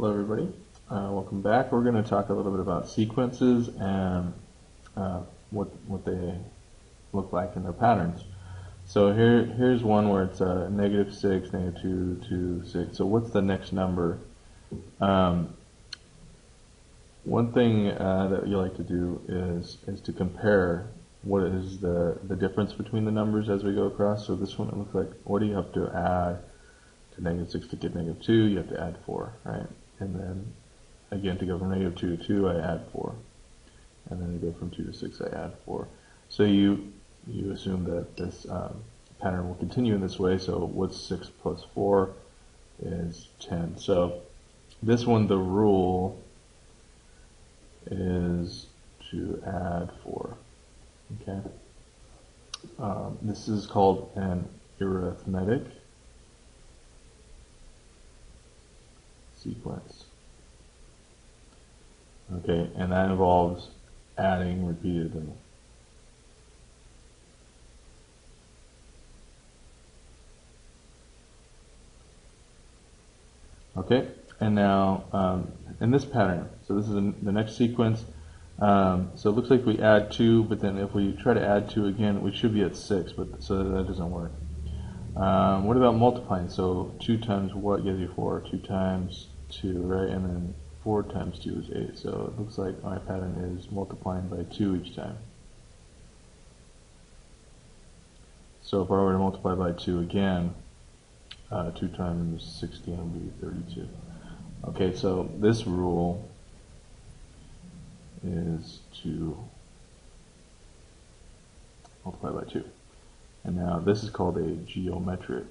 Hello, everybody. Uh, welcome back. We're going to talk a little bit about sequences and uh, what what they look like in their patterns. So here here's one where it's uh, negative six, negative two, two, six. So what's the next number? Um, one thing uh, that you like to do is is to compare what is the the difference between the numbers as we go across. So this one it looks like what do you have to add to negative six to get negative two? You have to add four, right? And then again to go from negative two to two, I add four, and then to go from two to six, I add four. So you you assume that this um, pattern will continue in this way. So what's six plus four is ten. So this one, the rule is to add four. Okay. Um, this is called an arithmetic sequence. Okay, and that involves adding repeatedly. Okay, and now um, in this pattern, so this is in the next sequence. Um, so it looks like we add two, but then if we try to add two again, we should be at six, but so that doesn't work. Um, what about multiplying? So two times what gives you four? Two times two, right? And then four times two is eight. So it looks like my pattern is multiplying by two each time. So if I were to multiply by two again, uh, 2 times 16 would be 32. Okay, so this rule is to multiply by 2. And now this is called a geometric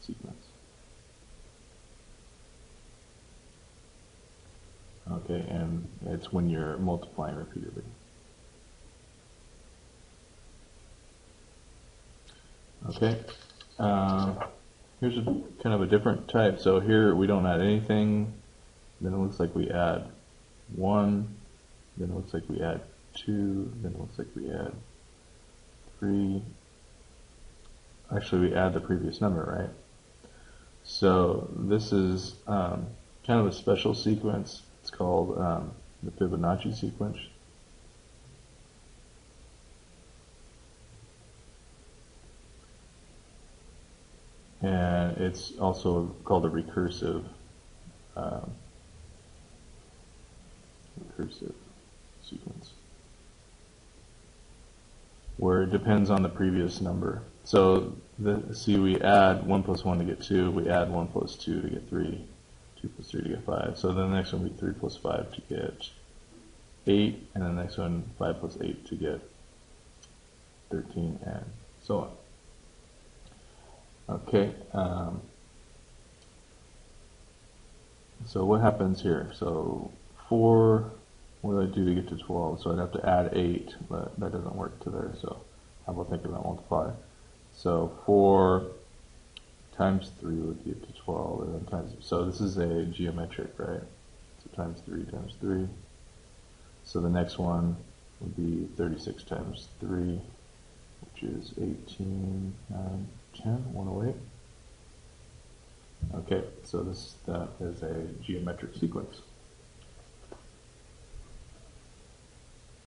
sequence. Okay, and it's when you're multiplying repeatedly. Okay. Uh, here's a kind of a different type. So here we don't add anything. Then it looks like we add one. Then it looks like we add two. Then it looks like we add three. Actually, we add the previous number, right? So this is um, kind of a special sequence. It's called um, the Fibonacci sequence. and it's also called a recursive um, recursive sequence where it depends on the previous number. So the, see, we add 1 plus 1 to get 2, we add 1 plus 2 to get 3, 2 plus 3 to get 5. So then the next one would be 3 plus 5 to get 8, and the next one 5 plus 8 to get 13, and so on. Okay. Um, so what happens here? So 4, what do I do to get to 12? So I'd have to add 8, but that doesn't work to there. So how about think about multiply? So 4 times 3 would get to 12, and then times, so this is a geometric, right? So times 3 times 3. So the next one would be 36 times 3, which is 18, 9, 10, 108. Okay, so this that is a geometric sequence.